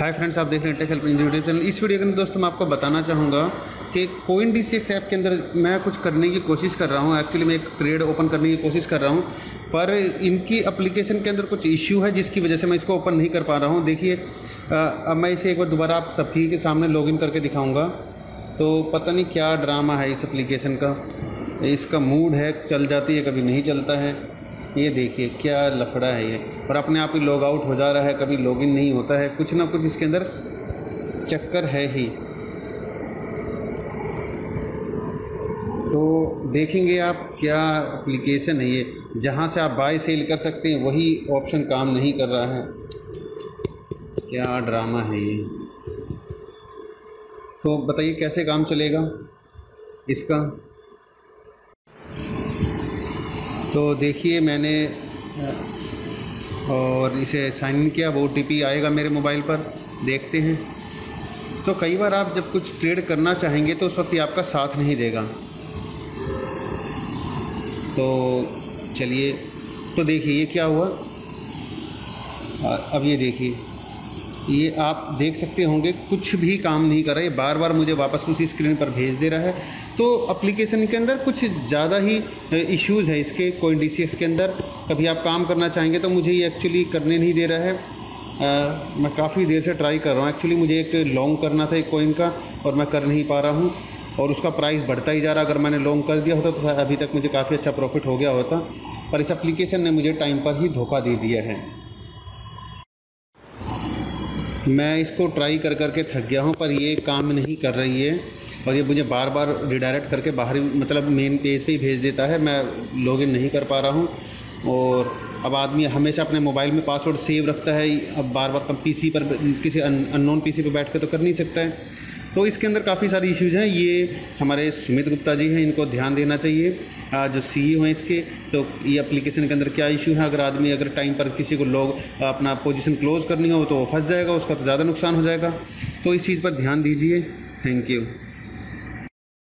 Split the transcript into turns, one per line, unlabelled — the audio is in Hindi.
हाय फ्रेंड्स आप देख रहे हैं टेक हेल्प यूट्यूब चैनल इस वीडियो के अंदर दोस्तों मैं आपको बताना चाहूँगा कि कोइन डी ऐप के अंदर मैं कुछ करने की कोशिश कर रहा हूँ। एक्चुअली मैं एक ट्रेड ओपन करने की कोशिश कर रहा हूँ, पर इनकी एप्लीकेशन के अंदर कुछ इश्यू है जिसकी वजह से मैं इसको ओपन नहीं कर पा रहा हूँ। देखिए अब मैं इसे एक बार दोबारा आप सभी के सामने लॉगिन करके दिखाऊँगा। तो पता नहीं क्या ड्रामा है इस एप्लीकेशन का। इसका मूड है, चल जाती है, कभी नहीं चलता है। ये देखिए, क्या लफड़ा है ये। और अपने आप ही लॉग आउट हो जा रहा है, कभी लॉगिन नहीं होता है। कुछ ना कुछ इसके अंदर चक्कर है ही। तो देखेंगे आप क्या एप्लीकेशन है ये। जहाँ से आप बाय सेल कर सकते हैं, वही ऑप्शन काम नहीं कर रहा है। क्या ड्रामा है ये। तो बताइए, कैसे काम चलेगा इसका? तो देखिए मैंने और इसे साइन इन किया, वो ओ आएगा मेरे मोबाइल पर, देखते हैं। तो कई बार आप जब कुछ ट्रेड करना चाहेंगे तो उस वक्त ये आपका साथ नहीं देगा। तो चलिए तो देखिए ये क्या हुआ? अब ये देखिए। ये आप देख सकते होंगे कुछ भी काम नहीं कर रहा है बार बार मुझे वापस उसी स्क्रीन पर भेज दे रहा है। तो एप्लीकेशन के अंदर कुछ ज़्यादा ही इश्यूज़ है इसके कोई डी के अंदर। कभी आप काम करना चाहेंगे तो मुझे ये एक्चुअली करने नहीं दे रहा है। आ, मैं काफ़ी देर से ट्राई कर रहा हूँ। एक्चुअली मुझे एक लॉन्ग करना था एक कोइन का और मैं कर नहीं पा रहा हूँ। और उसका प्राइस बढ़ता ही जा रहा अगर मैंने लॉन्ग कर दिया होता तो अभी तक मुझे काफ़ी अच्छा प्रॉफिट हो गया होता। पर इस एप्लीकेशन ने मुझे टाइम पर ही धोखा दे दिया है। मैं इसको ट्राई कर करके थक गया हूँ पर ये काम नहीं कर रही है। और ये मुझे बार बार रिडायरेक्ट करके बाहरी मतलब मेन पेज पे ही भेज देता है। मैं लॉगिन नहीं कर पा रहा हूँ। और अब आदमी हमेशा अपने मोबाइल में पासवर्ड सेव रखता है। अब बार बार पीसी पर किसी अन, अननोन पीसी पर बैठ कर तो कर नहीं सकता है। तो इसके अंदर काफ़ी सारे इश्यूज़ हैं। ये हमारे सुमित गुप्ता जी हैं, इनको ध्यान देना चाहिए। जो सी ई हैं इसके तो ये अप्लीकेशन के अंदर क्या इशू है? अगर आदमी, अगर टाइम पर किसी को लोग अपना पोजिशन क्लोज़ करनी हो तो वो फंस जाएगा, उसका तो ज़्यादा नुकसान हो जाएगा। तो इस चीज़ पर ध्यान दीजिए। Thank you